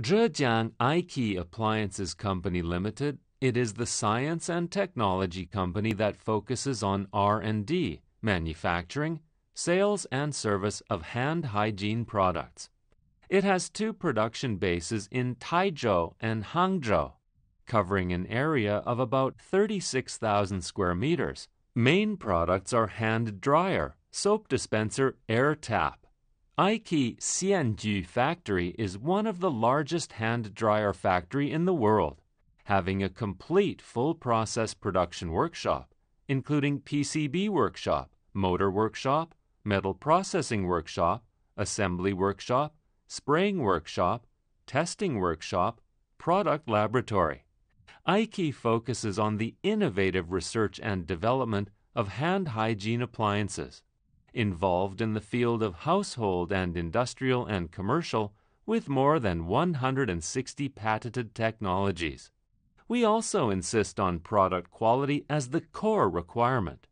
Zhejiang Aike Appliances Company Limited, it is the science and technology company that focuses on R&D, manufacturing, sales and service of hand hygiene products. It has two production bases in Taizhou and Hangzhou, covering an area of about 36,000 square meters. Main products are hand dryer, soap dispenser, air tap. Aike Xianju factory is one of the largest hand dryer factory in the world, having a complete full process production workshop, including PCB workshop, motor workshop, metal processing workshop, assembly workshop, spraying workshop, testing workshop, product laboratory. Aike focuses on the innovative research and development of hand hygiene appliances, involved in the field of household and industrial and commercial with more than 160 patented technologies. We also insist on product quality as the core requirement.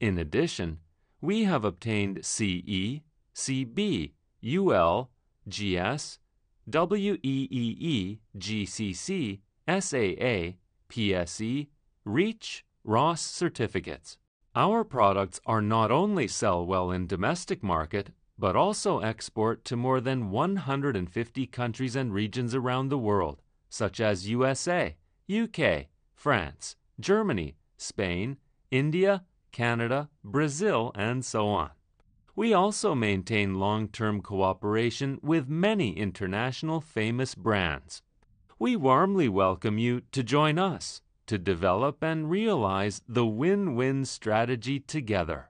In addition, we have obtained CE, CB, UL, GS, WEEE, GCC, SAA, PSE, REACH, RoHS certificates. Our products are not only sell well in domestic market, but also export to more than 150 countries and regions around the world, such as USA, UK, France, Germany, Spain, India, Canada, Brazil, and so on. We also maintain long term cooperation with many international famous brands. We warmly welcome you to join us to develop and realize the win win strategy together.